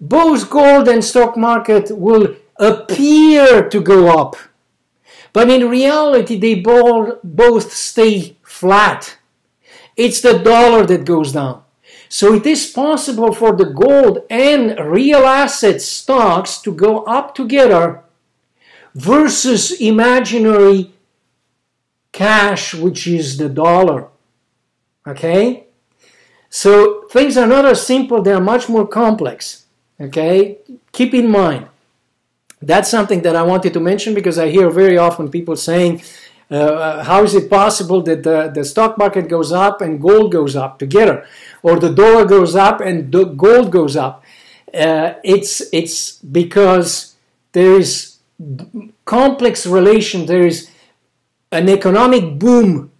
both gold and stock market will appear to go up. But in reality, they both stay flat. It's the dollar that goes down. So it is possible for the gold and real asset stocks to go up together versus imaginary cash, which is the dollar. Okay? So things are not as simple, they are much more complex. Okay, keep in mind. That's something that I wanted to mention because I hear very often people saying, uh, uh, how is it possible that the, the stock market goes up and gold goes up together, or the dollar goes up and gold goes up? Uh, it's it's because there is complex relation. There is an economic boom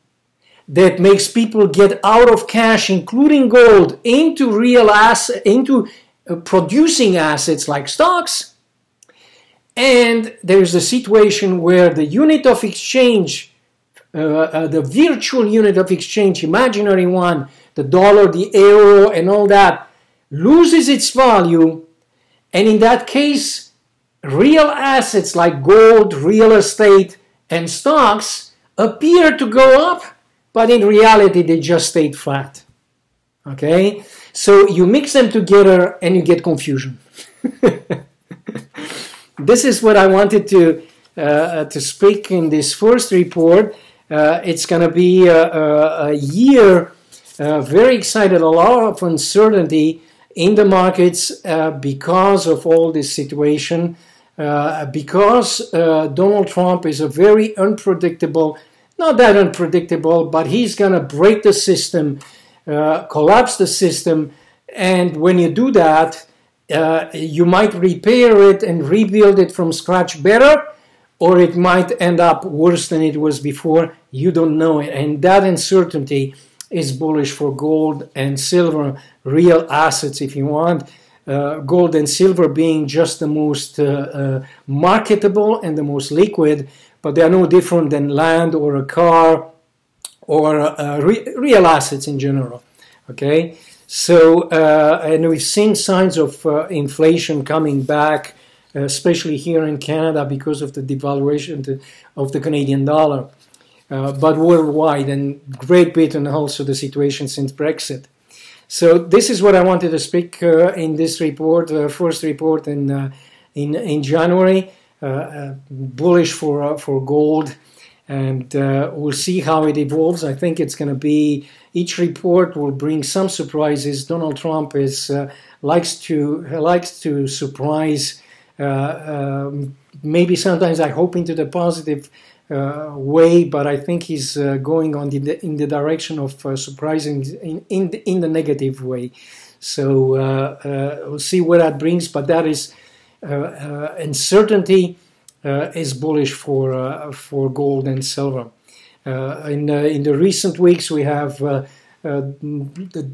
that makes people get out of cash, including gold, into real asset, into uh, producing assets like stocks. And there's a situation where the unit of exchange, uh, uh, the virtual unit of exchange, imaginary one, the dollar, the euro, and all that, loses its value. And in that case, real assets like gold, real estate, and stocks appear to go up, but in reality, they just stayed flat. Okay? So you mix them together and you get confusion. this is what I wanted to uh, to speak in this first report. Uh, it's going to be a, a, a year uh, very excited, a lot of uncertainty in the markets uh, because of all this situation. Uh, because uh, Donald Trump is a very unpredictable, not that unpredictable, but he's going to break the system uh, collapse the system. And when you do that, uh, you might repair it and rebuild it from scratch better, or it might end up worse than it was before. You don't know it. And that uncertainty is bullish for gold and silver, real assets, if you want. Uh, gold and silver being just the most uh, uh, marketable and the most liquid, but they are no different than land or a car or re real assets in general. Okay, so and we've seen signs of inflation coming back, especially here in Canada because of the devaluation of the Canadian dollar. Uh, but worldwide and Great Britain also the situation since Brexit. So this is what I wanted to speak uh, in this report, uh, first report in in in January, bullish for for gold and uh, we'll see how it evolves. I think it's going to be each report will bring some surprises. Donald Trump is uh, likes to likes to surprise. Uh, um, maybe sometimes I hope into the positive uh, way, but I think he's uh, going on the, in the direction of uh, surprising in in the, in the negative way. So we'll see what that brings, but that is uncertainty uh, is bullish for uh, for gold and silver. Uh, in in the recent weeks, we have the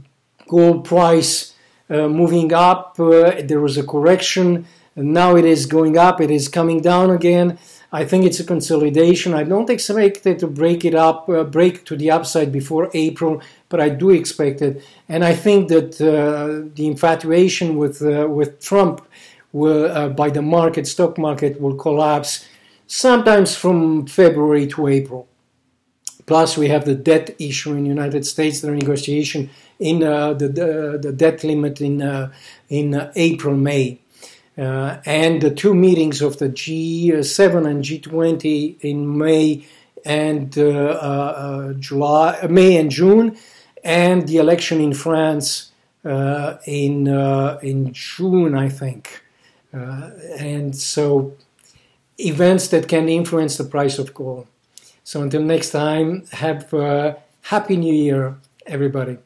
gold price moving up. there was a correction. And now it is going up, it is coming down again. I think it's a consolidation. I don't expect it to break it up, uh, break to the upside before April, but I do expect it. And I think that uh, the infatuation with uh, with Trump will, uh, by the market, stock market, will collapse sometimes from February to April. Plus, we have the debt issue in the United States, the negotiation in uh, the, the, the debt limit in uh, in April May. Uh, and the two meetings of the G7 and G20 in May and uh, uh, July, May and June, and the election in France in in June, I think. and so, events that can influence the price of gold. So until next time, have a happy New Year, everybody.